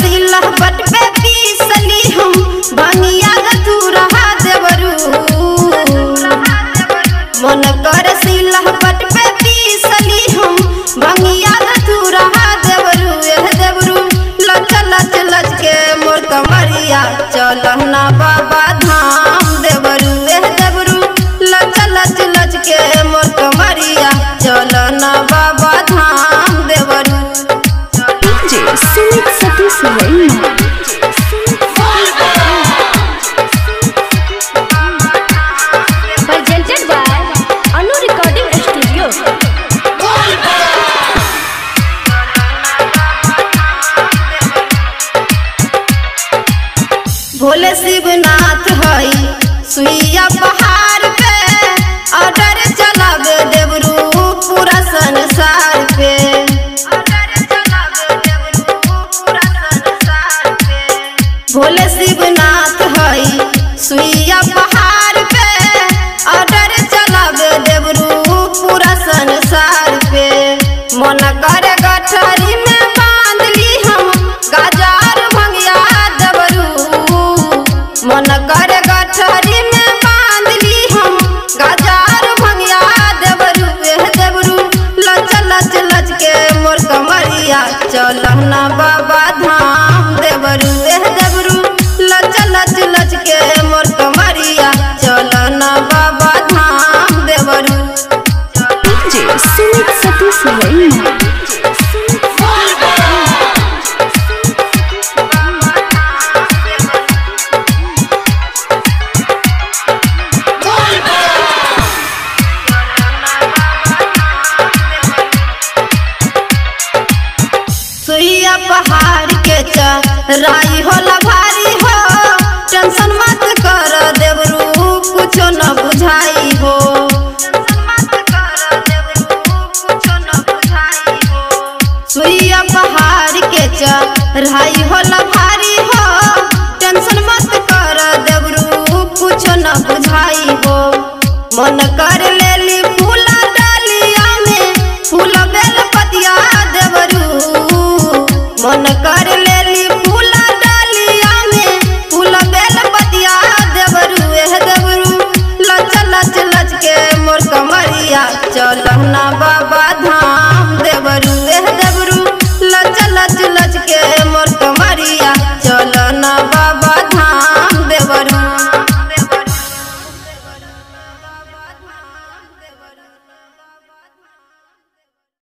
सिला बट पे पीसली हम। मोर कमरिया बाबा धाम देवरू देवरू। लच लच लच के मोर कमरिया चलना बाबा भोले शिवनाथ हई सुइया चल बाबा धाम देवरू। देह देवरू लच लच लच के मोर कमरिया चल बाबा धाम देवरू। सुमित सतीश पहाड़ के चढ़ाई होला भारी हो, टेंशन मत कर देवरू कुछो न बुझाई हो। सुइया पहाड़ के चढ़ाई होला भारी हो, टेंशन मत कर देवरू कुछो न बुझाई हो। मन कर लच लच के